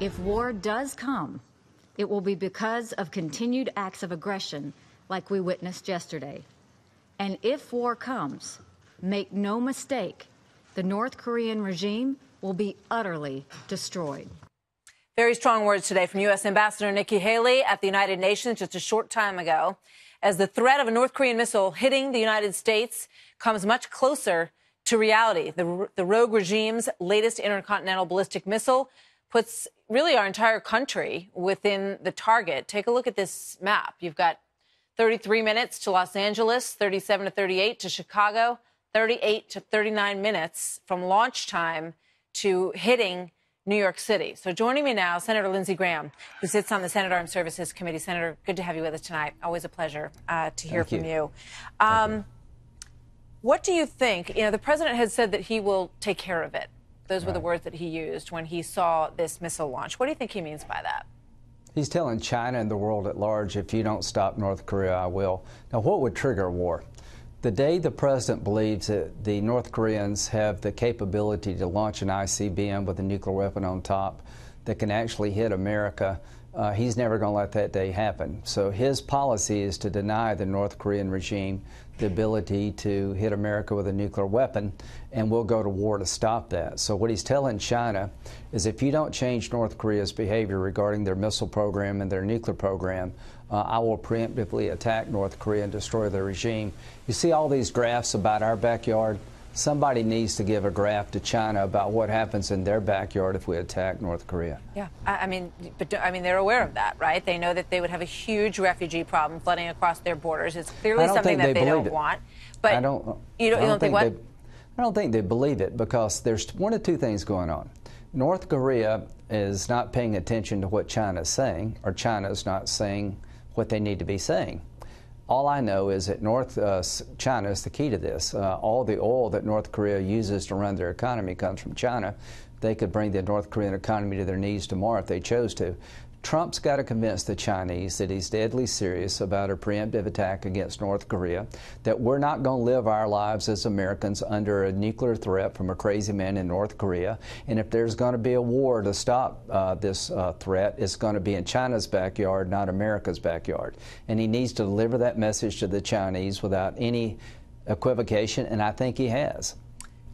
If war does come, it will be because of continued acts of aggression like we witnessed yesterday. And if war comes, make no mistake, the North Korean regime will be utterly destroyed. Very strong words today from U.S. Ambassador Nikki Haley at the United Nations just a short time ago. As the threat of a North Korean missile hitting the United States comes much closer to reality, the, the rogue regime's latest intercontinental ballistic missile puts really our entire country within the target. Take a look at this map. You've got 33 minutes to Los Angeles, 37 to 38 to Chicago, 38 to 39 minutes from launch time to hitting New York City. So joining me now, Senator Lindsey Graham, who sits on the Senate Armed Services Committee. Senator, good to have you with us tonight. Always a pleasure uh, to hear Thank from you. you. Um, what do you think? You know, the president has said that he will take care of it. Those were the words that he used when he saw this missile launch. What do you think he means by that? He's telling China and the world at large, if you don't stop North Korea, I will. Now, what would trigger a war? The day the president believes that the North Koreans have the capability to launch an ICBM with a nuclear weapon on top that can actually hit America, uh, he's never going to let that day happen. So his policy is to deny the North Korean regime the ability to hit America with a nuclear weapon, and we'll go to war to stop that. So what he's telling China is if you don't change North Korea's behavior regarding their missile program and their nuclear program, uh, I will preemptively attack North Korea and destroy their regime. You see all these graphs about our backyard? Somebody needs to give a graph to China about what happens in their backyard if we attack North Korea. Yeah, I, I mean, but I mean, they're aware of that, right? They know that they would have a huge refugee problem flooding across their borders. It's clearly something think that they they don't it. want. But I don't. You don't, you don't think, what? They, I don't think they believe it because there's one of two things going on. North Korea is not paying attention to what China is saying, or China is not saying what they need to be saying. All I know is that North uh, China is the key to this. Uh, all the oil that North Korea uses to run their economy comes from China. They could bring the North Korean economy to their knees tomorrow if they chose to. Trump's got to convince the Chinese that he's deadly serious about a preemptive attack against North Korea, that we're not going to live our lives as Americans under a nuclear threat from a crazy man in North Korea. And if there's going to be a war to stop uh, this uh, threat, it's going to be in China's backyard, not America's backyard. And he needs to deliver that message to the Chinese without any equivocation, and I think he has.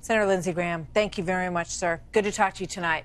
Senator Lindsey Graham, thank you very much, sir. Good to talk to you tonight.